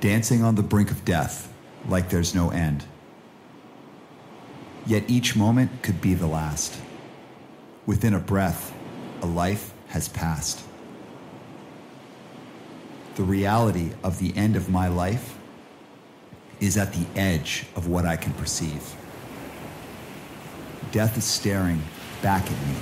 dancing on the brink of death like there's no end. Yet each moment could be the last. Within a breath, a life has passed. The reality of the end of my life is at the edge of what I can perceive. Death is staring back at me.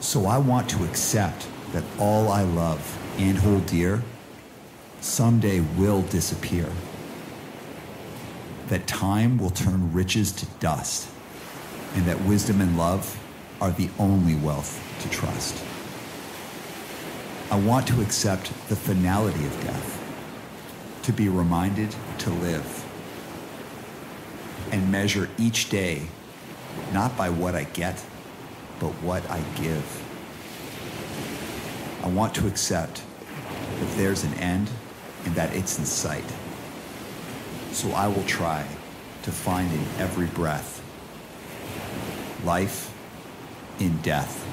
So I want to accept that all I love and hold dear someday will disappear. That time will turn riches to dust, and that wisdom and love are the only wealth to trust. I want to accept the finality of death, to be reminded to live, and measure each day not by what I get, but what I give. I want to accept that there's an end and that it's in sight. So I will try to find in every breath life in death.